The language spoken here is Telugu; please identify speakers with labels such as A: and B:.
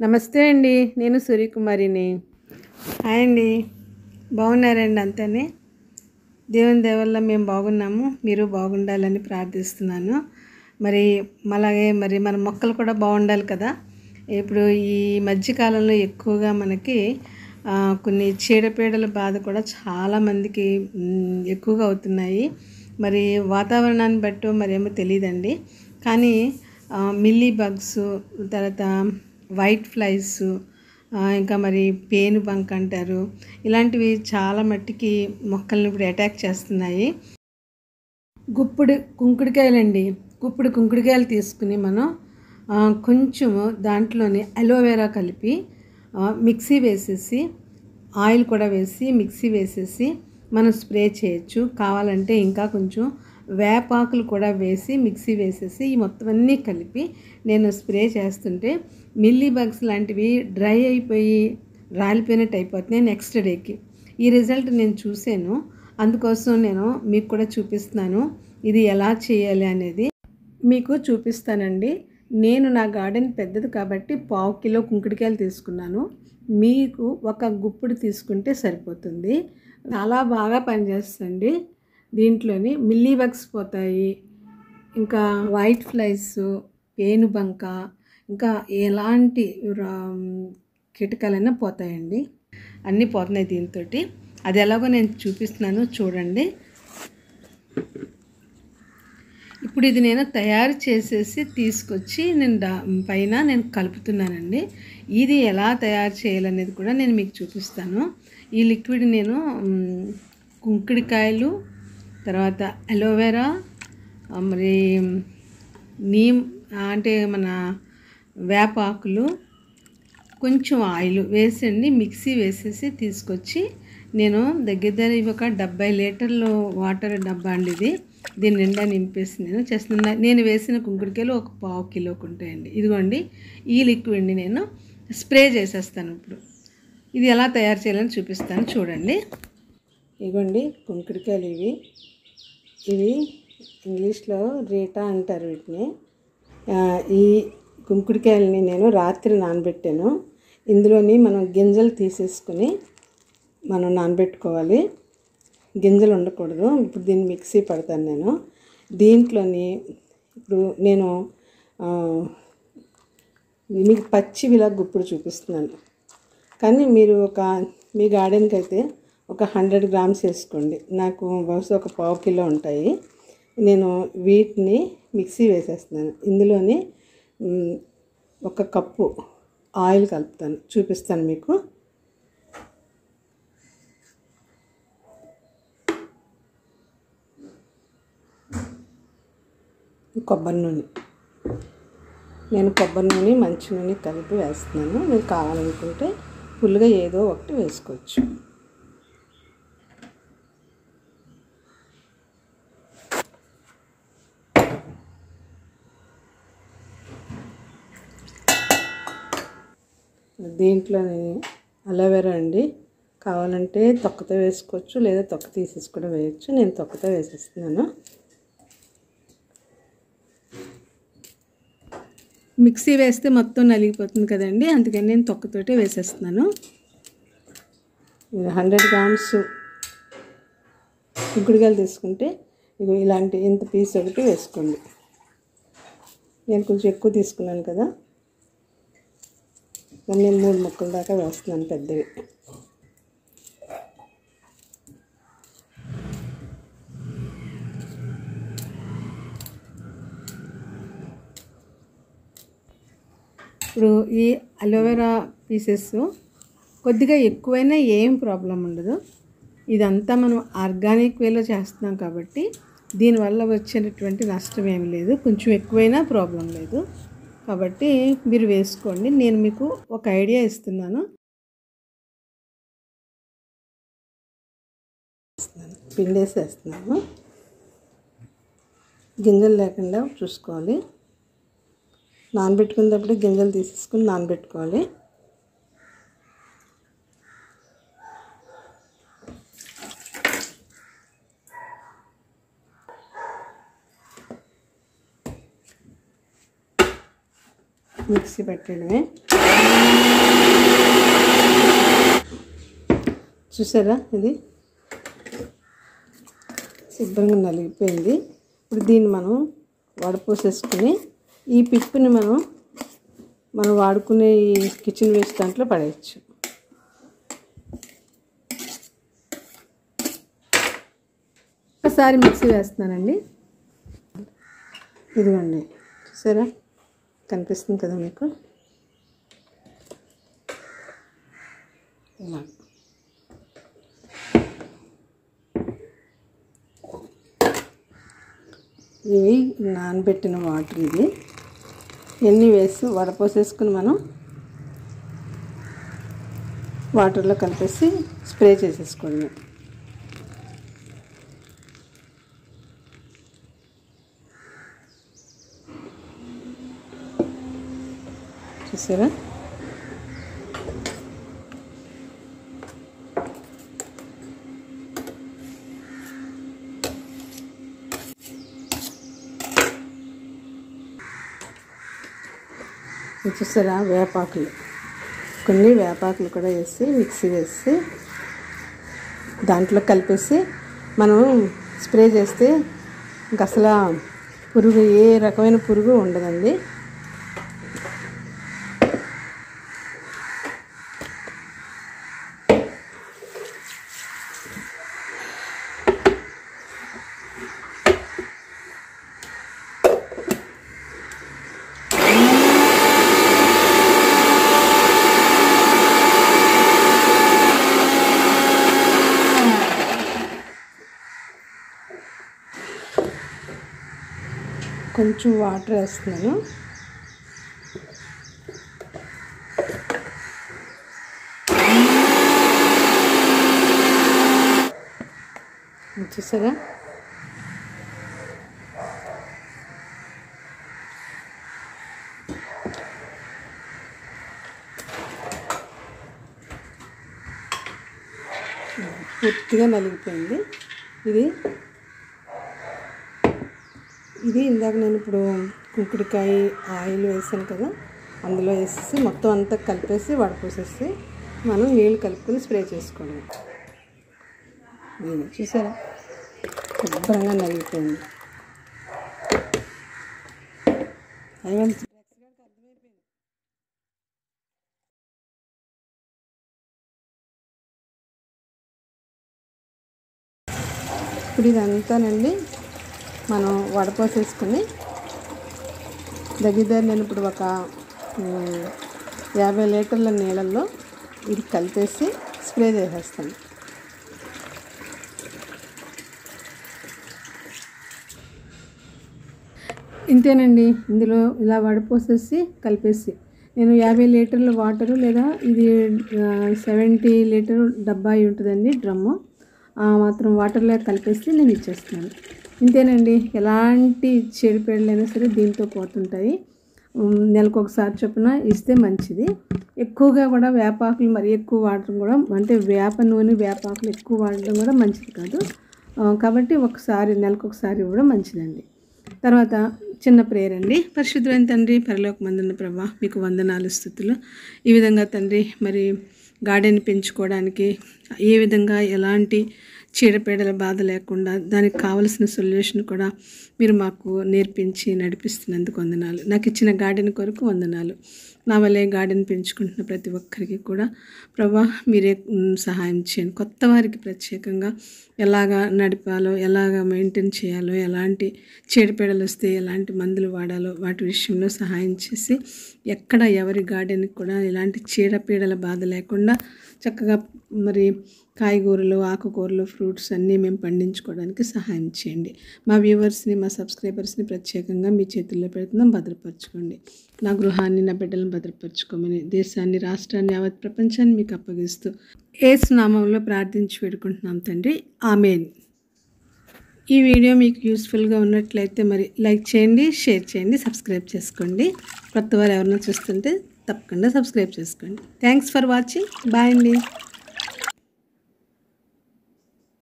A: నమస్తే అండి నేను సూర్యకుమారిని హాయ్ అండి. బాగున్నారండి అంతనే? దేవుని దేవల్ల మేము బాగున్నాము మీరు బాగుండాలని ప్రార్థిస్తున్నాను. మరి అలాగే మరి మన మొక్కలు కూడా బాగుండాలి కదా? ఇప్పుడు ఈ మధ్యకాలంలో ఎక్కువగా మనకి కొన్ని చీడపీడల బాధ కూడా చాలామందికి ఎక్కువగా అవుతున్నాయి. మరి వాతావరణాన్ని బట్టో మరేమో తెలియదండి కానీ మిల్లీ బగ్స్ తర్వాత వైట్ ఫ్లైస్ ఇంకా మరి పేను బంక్ అంటారు. ఇలాంటివి చాలా మట్టికి మొక్కల్ని ఇప్పుడు అటాక్ చేస్తున్నాయి. గుప్పుడు కుంకుడుకాయలండి. గుప్పుడు కుంకుడుకాయలు తీసుకుని మనం కొంచెము దాంట్లోని అలోవెరా కలిపి మిక్సీ వేసేసి ఆయిల్ కూడా వేసి మిక్సీ వేసేసి మనం స్ప్రే చేయొచ్చు. కావాలంటే ఇంకా కొంచెం వేపాకులు కూడా వేసి మిక్సీ వేసేసి ఈ మొత్తం అన్నీ కలిపి నేను స్ప్రే చేస్తుంటే మిల్లీ బగ్స్ లాంటివి డ్రై అయిపోయి రాలిపోయినట్టు అయిపోతున్నాయి నెక్స్ట్ డేకి. ఈ రిజల్ట్ నేను చూశాను. అందుకోసం నేను మీకు కూడా చూపిస్తున్నాను ఇది ఎలా చేయాలి అనేది. మీకు చూపిస్తానండి. నేను నా గార్డెన్ పెద్దది కాబట్టి పావు కిలో కుంకుడికాయలు తీసుకున్నాను. మీకు ఒక గుప్పుడు తీసుకుంటే సరిపోతుంది. చాలా బాగా పనిచేస్తుంది దీంట్లోని మిల్లీ బగ్స్ పోతాయి. ఇంకా వైట్ ఫ్లైస్ పేనుబంక ఇంకా ఎలాంటి రా- కీటకాలైనా పోతాయండి. అన్నీ పోతున్నాయి దీంతో అది ఎలాగో నేను చూపిస్తున్నాను చూడండి. ఇప్పుడు ఇది నేను తయారు చేసేసి తీసుకొచ్చి నేను దా పైన నేను కలుపుతున్నానండి. ఇది ఎలా తయారు చేయాలనేది కూడా నేను మీకు చూపిస్తాను. ఈ లిక్విడ్ నేను కుంకుడికాయలు తర్వాత అలోవెరా మరి నీమ్ అంటే మన వేపాకులు కొంచెం ఆయిల్ వేసండి మిక్సీ వేసేసి తీసుకొచ్చి నేను దగ్గర దగ్గర ఇవి ఒక డెబ్బై లీటర్లు వాటర్ డబ్బా అండి ఇది. దీని నిండా నింపేసి నేను చేస్తున్నా. నేను వేసిన కుంకుడికాయలు ఒక పావు కిలోకి ఉంటాయండి. ఇదిగోండి ఈ లిక్విడ్ని నేను స్ప్రే చేసేస్తాను ఇప్పుడు. ఇది ఎలా తయారు చేయాలని చూపిస్తాను చూడండి. ఇదిగోండి కుంకుడికాయలు ఇవి. ఇవి ఇంగ్లీష్లో రీటా అంటారు వీటిని. ఈ కుంకుడికాయలని నేను రాత్రి నానబెట్టాను. ఇందులోని మనం గింజలు తీసేసుకుని మనం నానబెట్టుకోవాలి. గింజలు ఉండకూడదు. ఇప్పుడు దీన్ని మిక్సీ పడతాను నేను. దీంట్లోని ఇప్పుడు నేను మీకు పచ్చి ఇలా గుప్పుడు చూపిస్తున్నాను. కానీ మీరు ఒక మీ గార్డెన్కి అయితే ఒక హండ్రెడ్ గ్రామ్స్ వేసుకోండి. నాకు బహుశా ఒక పావు కిలో ఉంటాయి. నేను వీటిని మిక్సీ వేసేస్తున్నాను. ఇందులోని ఒక కప్పు ఆయిల్ కలుపుతాను. చూపిస్తాను మీకు. కొబ్బరి నూనె. నేను కొబ్బరి నూనె మంచి నూనె కలిపి వేస్తున్నాను. మీరు కావాలనుకుంటే ఫుల్గా ఏదో ఒకటి వేసుకోవచ్చు. దీంట్లో అలోవెరా అండి. కావాలంటే తొక్కతో వేసుకోవచ్చు లేదా తొక్క తీసేసి కూడా వేయచ్చు. నేను తొక్కతో వేసేస్తున్నాను. మిక్సీ వేస్తే మొత్తం నలిగిపోతుంది కదండి అందుకని నేను తొక్కతోటే వేసేస్తున్నాను. హండ్రెడ్ గ్రామ్స్ గుడిగలు తీసుకుంటే ఇలాంటి ఇంత పీస్ ఒకటి వేసుకోండి. నేను కొంచెం ఎక్కువ తీసుకున్నాను కదా. నేను మూడు ముక్కల దాకా వేస్తున్నాను పెద్దవి. ఇప్పుడు ఈ అలోవెరా పీసెస్ కొద్దిగా ఎక్కువైనా ఏం ప్రాబ్లం ఉండదు. ఇదంతా మనం ఆర్గానిక్ వేలో చేస్తున్నాం కాబట్టి దీనివల్ల వచ్చేటటువంటి నష్టం ఏమి లేదు. కొంచెం ఎక్కువైనా ప్రాబ్లం లేదు. కాబట్టి మీరు వేసుకోండి. నేను మీకు ఒక ఐడియా ఇస్తున్నాను. పిండేసేస్తున్నాము గింజలు లేకుండా చూసుకోవాలి. నానబెట్టుకునేటప్పుడు గింజలు తీసేసుకుని నానబెట్టుకోవాలి. మిక్సీ పెట్టడమే. చూసారా ఇది? శుభ్రంగా నలిగిపోయింది ఇప్పుడు దీన్ని మనం వడపోసేసుకుని ఈ పిప్పుని మనం మనం వాడుకునే ఈ కిచెన్ వేస్ట్ దాంట్లో పడేయచ్చు. ఒకసారి మిక్సీ వేస్తున్నానండి. ఇదిగోండి. చూసారా? కనిపిస్తుంది కదా మీకు? ఇలా ఇవి నానబెట్టిన వాటర్ ఇది. ఎన్ని వేసి వడపోసేసుకుని మనం వాటర్లో కలిపేసి స్ప్రే చేసేసుకోండి చూసారా చూసారా వేపాకులు. కొన్ని వేపాకులు కూడా వేసి మిక్సీ వేసి దాంట్లో కలిపేసి మనం స్ప్రే చేస్తే ఇంక అసలు పురుగు ఏ రకమైన పురుగు ఉండదండి. కొంచెం వాటర్ వేస్తున్నాను. చూసారా? పూర్తిగా నలిగిపోయింది. ఇది ఇది ఇందాక నేను ఇప్పుడు కుంకుడికాయ ఆయిల్ వేసాను కదా అందులో వేసేసి మొత్తం అంతా కలిపేసి వడపోసేసి మనం నీళ్ళు కలుపుకొని స్ప్రే చేసుకోవడం ఇది చూసారా? శుభ్రంగా నలిగిపోయింది. అయ్యో ఇప్పుడు ఇదంతానండి మనం వడపోసేసుకుని దగ్గర నేను ఇప్పుడు ఒక యాభై లీటర్ల నీళ్ళల్లో ఇది కలిపేసి స్ప్రే చేసేస్తాను. ఇంతేనండి ఇందులో ఇలా వడపోసేసి కలిపేసి. నేను యాభై లీటర్ల వాటరు లేదా ఇది సెవెంటీ లీటర్ డబ్బా అయి ఉంటుందండి డ్రమ్ము. ఆ మాత్రం వాటర్లో కలిపేసి నేను ఇచ్చేస్తున్నాను. ఇంతేనండి. ఎలాంటి చెడిపేడలైనా సరే దీంతో పోతుంటాయి. నెలకు ఒకసారి చొప్పున ఇస్తే మంచిది. ఎక్కువగా కూడా వేపాకులు మరి ఎక్కువ వాడటం కూడా అంటే వేప నూనె వేపాకులు ఎక్కువ వాడడం కూడా మంచిది కాదు. కాబట్టి ఒకసారి నెలకు ఒకసారి ఇవ్వడం మంచిదండి. తర్వాత చిన్న ప్రేయర్ అండి. పరిశుద్ధమైన తండ్రి పరలోక మందున్న ప్రభా మీకు వందనాలు స్థుతులు. ఈ విధంగా తండ్రి మరి గార్డెన్ పెంచుకోవడానికి ఏ విధంగా ఎలాంటి చీడపీడల బాధ లేకుండా దానికి కావలసిన సొల్యూషన్ కూడా మీరు మాకు నేర్పించి నడిపిస్తున్నందుకు వందనాలు. నాకు ఇచ్చిన గార్డెన్ కొరకు వందనాలు. నా వల్లే గార్డెన్ పెంచుకుంటున్న ప్రతి ఒక్కరికి కూడా. ప్రభా మీరే సహాయం చేయండి. కొత్త వారికి ప్రత్యేకంగా ఎలాగా నడిపాలో ఎలాగా మెయింటైన్ చేయాలో ఎలాంటి చీడపీడలు వస్తే ఎలాంటి మందులు వాడాలో వాటి విషయంలో సహాయం చేసి ఎక్కడ ఎవరి గార్డెన్కి కూడా ఎలాంటి చీడపీడల బాధ లేకుండా చక్కగా మరి కాయగూరలు ఆకుకూరలు ఫ్రూట్స్ అన్నీ మేము పండించుకోవడానికి సహాయం చేయండి. మా వ్యూవర్స్ని మా సబ్స్క్రైబర్స్ని ప్రత్యేకంగా మీ చేతుల్లో పెడుతున్నాం భద్రపరచుకోండి. నా గృహాన్ని నా బిడ్డలను భద్రపరచుకోమని దేశాన్ని రాష్ట్రాన్ని యావత్ ప్రపంచాన్ని మీకు అప్పగిస్తూ ఏసునామంలో ప్రార్థించి వేడుకుంటున్నాం తండ్రి. ఆమెన్. ఈ వీడియో మీకు యూస్ఫుల్గా ఉన్నట్లయితే మరి లైక్ చేయండి షేర్ చేయండి సబ్స్క్రైబ్ చేసుకోండి. కొత్త వారు ఎవరైనా చూస్తుంటే తప్పకుండా సబ్స్క్రైబ్ చేసుకోండి. Thanks for watching. బాయ్ అండి.